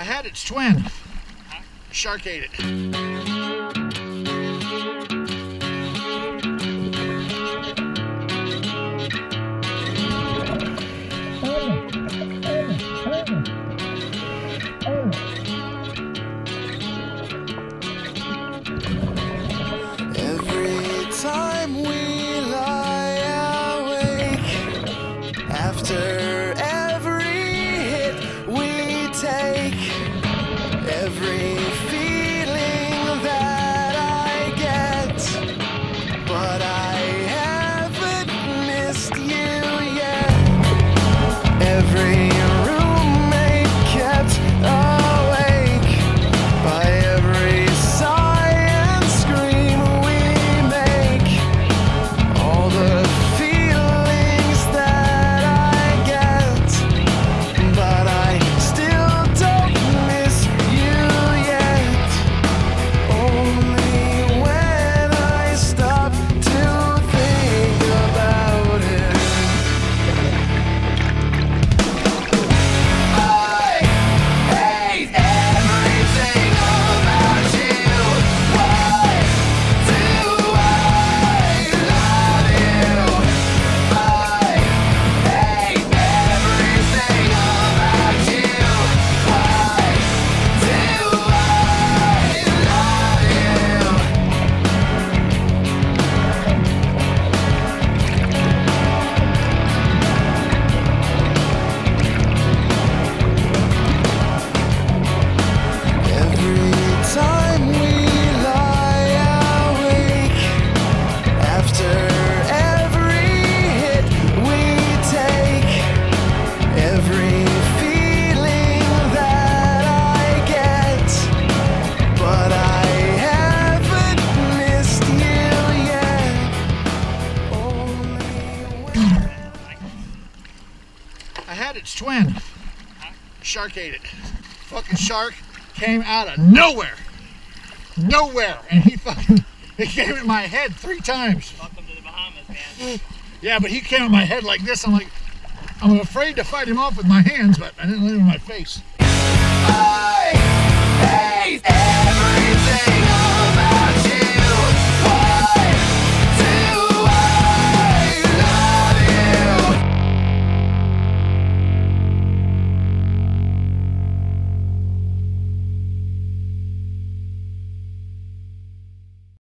I had its twin. Shark ate it. Take, every had its twin. Shark ate it. Fucking shark came out of nowhere. Nowhere. And he fucking he came at my head three times. Welcome to the Bahamas, man. Yeah, but he came at my head like this. I'm like, I'm afraid to fight him off with my hands, but I didn't let him in my face. I hate everything